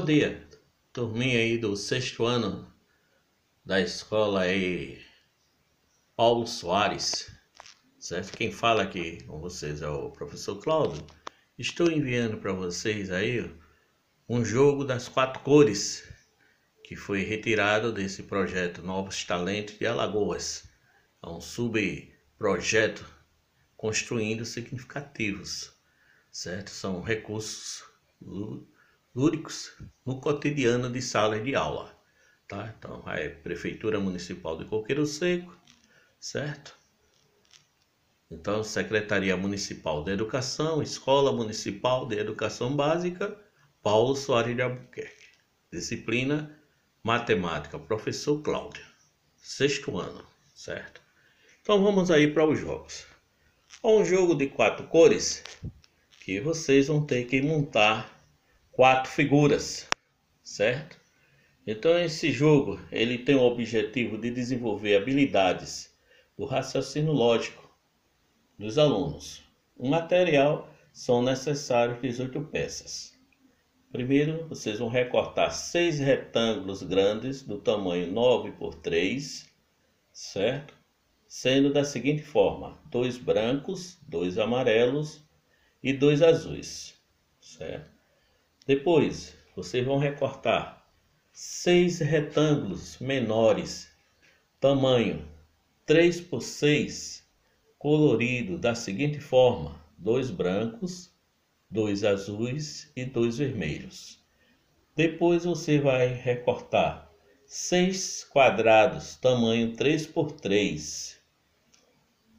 Dia, turminha aí do sexto ano da escola aí Paulo Soares, certo? Quem fala aqui com vocês é o professor Cláudio. Estou enviando para vocês aí um jogo das quatro cores que foi retirado desse projeto Novos Talentos de Alagoas. É um subprojeto construindo significativos, certo? São recursos lúdicos no cotidiano de salas de aula, tá? Então, é Prefeitura Municipal de Coqueiro Seco, certo? Então, Secretaria Municipal de Educação, Escola Municipal de Educação Básica, Paulo Soares de Albuquerque. Disciplina Matemática, professor Cláudio. Sexto ano, certo? Então, vamos aí para os jogos. Um jogo de quatro cores que vocês vão ter que montar quatro figuras, certo? Então esse jogo ele tem o objetivo de desenvolver habilidades do raciocínio lógico dos alunos. O material são necessários 18 peças. Primeiro, vocês vão recortar seis retângulos grandes do tamanho 9 por 3, certo? Sendo da seguinte forma: dois brancos, dois amarelos e dois azuis, certo? Depois, vocês vão recortar seis retângulos menores, tamanho 3 por 6, colorido da seguinte forma: dois brancos, dois azuis e dois vermelhos. Depois você vai recortar seis quadrados, tamanho 3 por 3.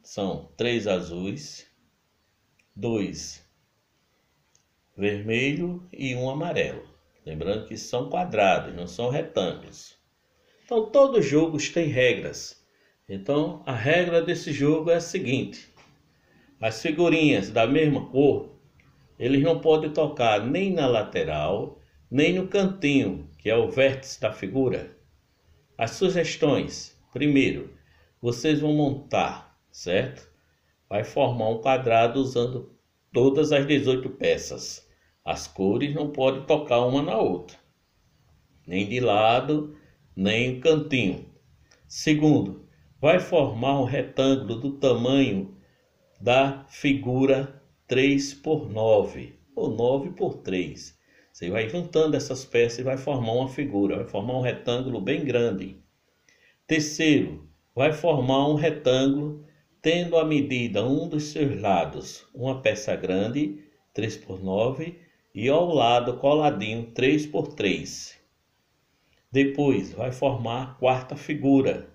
São três azuis, dois vermelho e um amarelo. Lembrando que são quadrados, não são retângulos. Então, todos os jogos têm regras. Então, a regra desse jogo é a seguinte: as figurinhas da mesma cor, eles não podem tocar nem na lateral, nem no cantinho, que é o vértice da figura. As sugestões: primeiro, vocês vão montar, certo? Vai formar um quadrado usando todas as 18 peças. As cores não podem tocar uma na outra, nem de lado, nem cantinho. Segundo, vai formar um retângulo do tamanho da figura 3 por 9 ou 9 por 3. Você vai juntando essas peças e vai formar uma figura, vai formar um retângulo bem grande. Terceiro, vai formar um retângulo tendo a medida um dos seus lados uma peça grande, 3 por 9, e ao lado coladinho 3 por 3. Depois vai formar a quarta figura,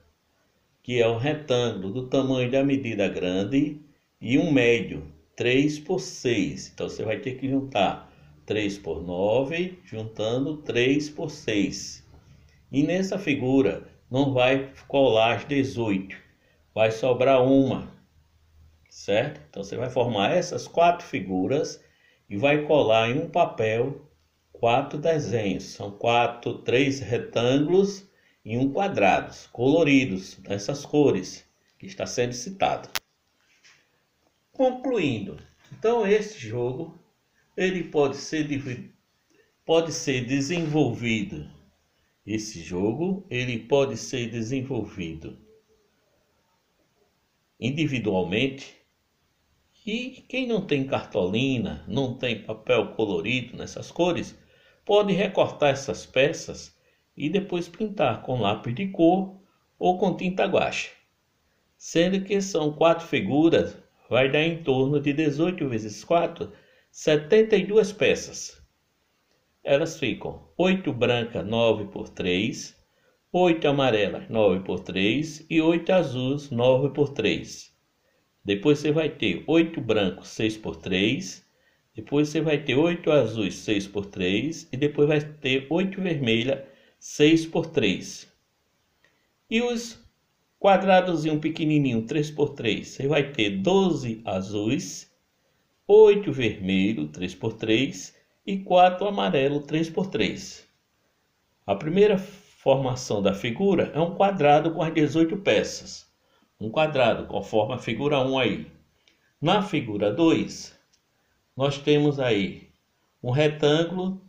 que é um retângulo do tamanho da medida grande e um médio, 3 por 6. Então você vai ter que juntar 3 por 9, juntando 3 por 6. E nessa figura não vai colar as 18, vai sobrar uma, certo? Então você vai formar essas quatro figuras e vai colar em um papel quatro desenhos. São quatro, três retângulos e um quadrado, coloridos, dessas cores que está sendo citado. Concluindo, então esse jogo ele pode ser pode ser desenvolvido. Esse jogo ele pode ser desenvolvido individualmente e quem não tem cartolina, não tem papel colorido nessas cores, pode recortar essas peças e depois pintar com lápis de cor ou com tinta guache. Sendo que são quatro figuras, vai dar em torno de 18 vezes 4, 72 peças. Elas ficam 8 brancas, 9 por 3, 8 amarelas, 9 por 3 e 8 azuis, 9 por 3. Depois você vai ter 8 brancos, 6 por 3. Depois você vai ter 8 azuis, 6 por 3. E depois vai ter 8 vermelha, 6 por 3. E os quadrados pequenininho, 3 por 3. Você vai ter 12 azuis, 8 vermelho, 3 por 3. E 4 amarelo, 3 por 3. A primeira formação da figura é um quadrado com as 18 peças um quadrado, conforme a figura 1 aí. Na figura 2, nós temos aí um retângulo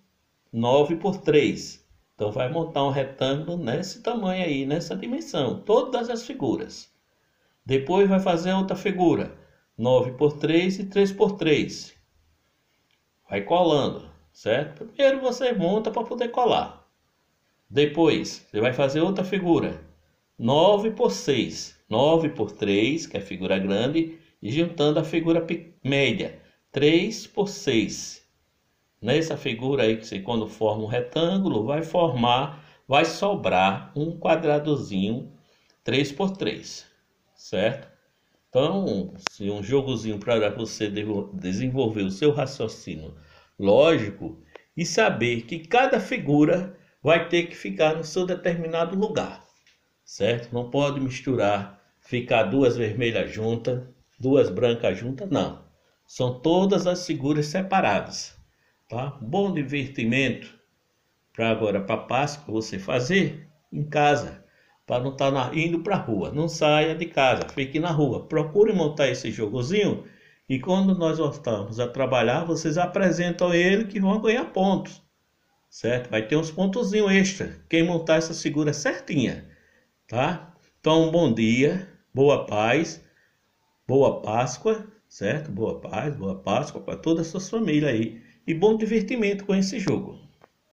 9 por 3. Então vai montar um retângulo nesse tamanho aí, nessa dimensão, todas as figuras. Depois vai fazer outra figura, 9 por 3 e 3 por 3. Vai colando, certo? Primeiro você monta para poder colar. Depois você vai fazer outra figura, 9 por 6, 9 por 3, que é a figura grande, e juntando a figura média, 3 por 6. Nessa figura aí, que você quando forma um retângulo, vai formar, vai sobrar um quadradozinho 3 por 3, certo? Então, se um jogozinho para você desenvolver o seu raciocínio lógico e saber que cada figura vai ter que ficar no seu determinado lugar, certo? Não pode misturar, ficar duas vermelhas juntas, duas brancas juntas, não. São todas as figuras separadas tá? Bom divertimento para agora para Páscoa você fazer em casa, para não estar tá indo para a rua. Não saia de casa, fique na rua. Procure montar esse jogozinho e quando nós voltamos a trabalhar, vocês apresentam ele que vão ganhar pontos. Certo? Vai ter uns pontozinhos extra. Quem montar essa figura certinha, tá? Então, bom dia, boa paz, boa Páscoa, certo? Boa paz, boa Páscoa para toda a sua família aí e bom divertimento com esse jogo.